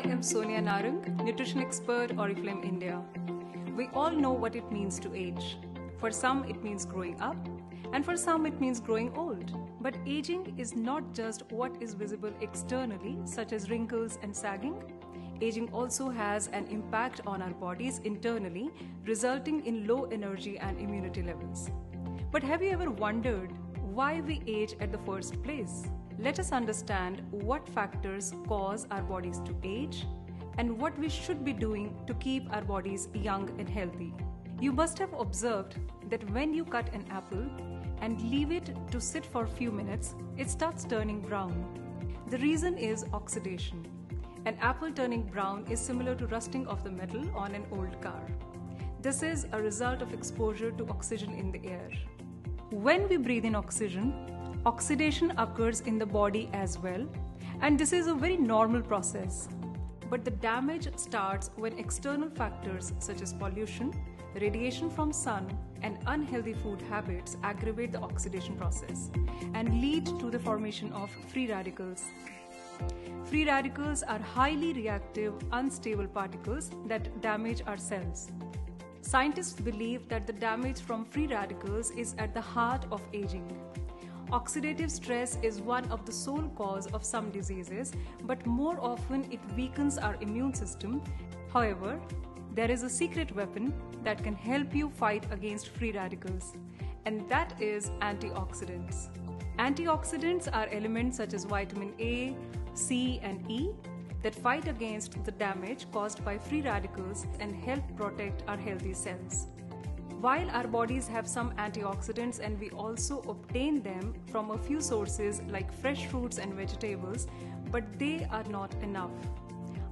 Hi, I'm Sonia Narang, nutrition expert, Oriflame India. We all know what it means to age. For some, it means growing up, and for some, it means growing old. But aging is not just what is visible externally, such as wrinkles and sagging. Aging also has an impact on our bodies internally, resulting in low energy and immunity levels. But have you ever wondered why we age at the first place? Let us understand what factors cause our bodies to age and what we should be doing to keep our bodies young and healthy. You must have observed that when you cut an apple and leave it to sit for a few minutes, it starts turning brown. The reason is oxidation. An apple turning brown is similar to rusting of the metal on an old car. This is a result of exposure to oxygen in the air. When we breathe in oxygen, oxidation occurs in the body as well, and this is a very normal process. But the damage starts when external factors such as pollution, radiation from sun, and unhealthy food habits aggravate the oxidation process and lead to the formation of free radicals. Free radicals are highly reactive, unstable particles that damage our cells. Scientists believe that the damage from free radicals is at the heart of aging. Oxidative stress is one of the sole cause of some diseases, but more often it weakens our immune system. However, there is a secret weapon that can help you fight against free radicals, and that is antioxidants. Antioxidants are elements such as vitamin A, C, and E that fight against the damage caused by free radicals and help protect our healthy cells. While our bodies have some antioxidants and we also obtain them from a few sources like fresh fruits and vegetables, but they are not enough.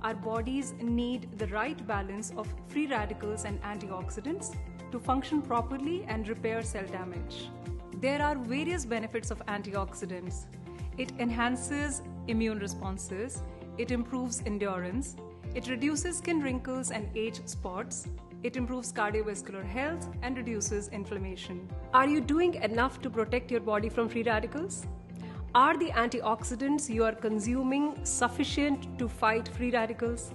Our bodies need the right balance of free radicals and antioxidants to function properly and repair cell damage. There are various benefits of antioxidants. It enhances immune responses, it improves endurance, it reduces skin wrinkles and age spots, it improves cardiovascular health and reduces inflammation. Are you doing enough to protect your body from free radicals? Are the antioxidants you are consuming sufficient to fight free radicals?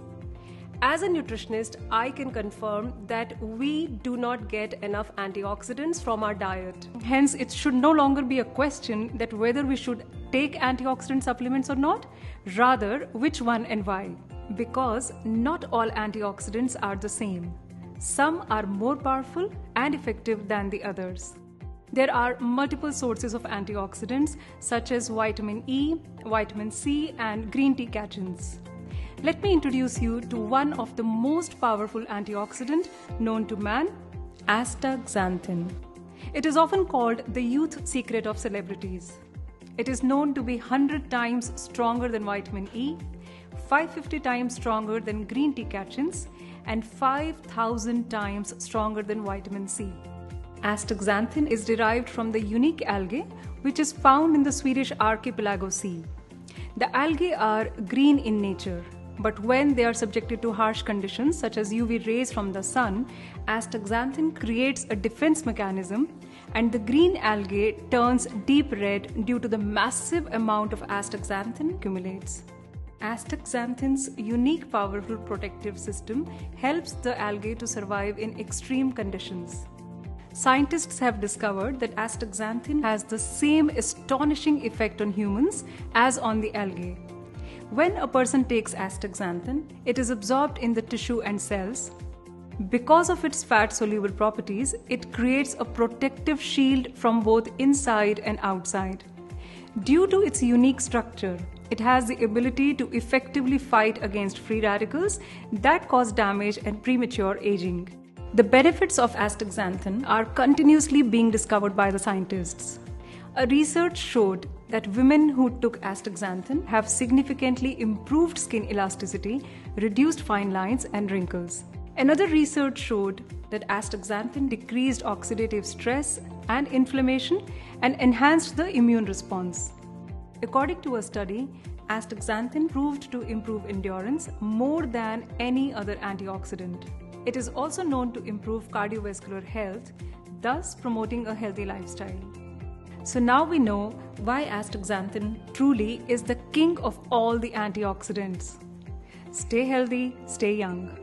As a nutritionist, I can confirm that we do not get enough antioxidants from our diet. Hence, it should no longer be a question that whether we should take antioxidant supplements or not, rather, which one and why. Because not all antioxidants are the same. Some are more powerful and effective than the others. There are multiple sources of antioxidants such as vitamin E, vitamin C, and green tea catechins. Let me introduce you to one of the most powerful antioxidant known to man, astaxanthin. It is often called the youth secret of celebrities. It is known to be 100 times stronger than vitamin E, 550 times stronger than green tea catechins, and 5000 times stronger than vitamin C. Astaxanthin is derived from the unique algae which is found in the Swedish archipelago sea. The algae are green in nature, but when they are subjected to harsh conditions such as UV rays from the sun, astaxanthin creates a defense mechanism and the green algae turns deep red due to the massive amount of astaxanthin accumulates. Astaxanthin's unique powerful protective system helps the algae to survive in extreme conditions. Scientists have discovered that astaxanthin has the same astonishing effect on humans as on the algae. When a person takes astaxanthin, it is absorbed in the tissue and cells. Because of its fat soluble properties, it creates a protective shield from both inside and outside. Due to its unique structure, it has the ability to effectively fight against free radicals that cause damage and premature aging. The benefits of astaxanthin are continuously being discovered by the scientists. A research showed that women who took astaxanthin have significantly improved skin elasticity, reduced fine lines, and wrinkles. Another research showed that astaxanthin decreased oxidative stress and inflammation and enhanced the immune response. According to a study, astaxanthin proved to improve endurance more than any other antioxidant. It is also known to improve cardiovascular health, thus promoting a healthy lifestyle. So now we know why astaxanthin truly is the king of all the antioxidants. Stay healthy, stay young.